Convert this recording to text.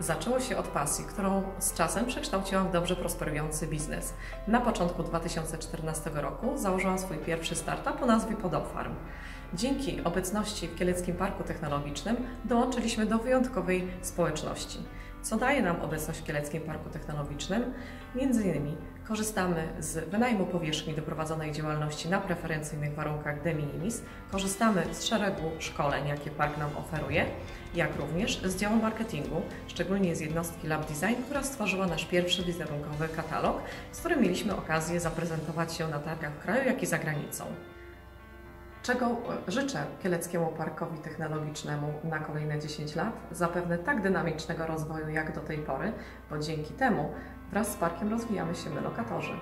zaczęło się od pasji, którą z czasem przekształciłam w dobrze prosperujący biznes. Na początku 2014 roku założyłam swój pierwszy startup o nazwie Podofarm. Dzięki obecności w Kieleckim Parku Technologicznym dołączyliśmy do wyjątkowej społeczności. Co daje nam obecność w Kieleckim Parku Technologicznym? Między innymi korzystamy z wynajmu powierzchni do prowadzonej działalności na preferencyjnych warunkach de minimis, korzystamy z szeregu szkoleń, jakie park nam oferuje, jak również z działu marketingu, szczególnie z jednostki Lab Design, która stworzyła nasz pierwszy wizerunkowy katalog, z którym mieliśmy okazję zaprezentować się na targach w kraju, jak i za granicą. Czego życzę Kieleckiemu Parkowi Technologicznemu na kolejne 10 lat? Zapewne tak dynamicznego rozwoju jak do tej pory, bo dzięki temu wraz z parkiem rozwijamy się my lokatorzy.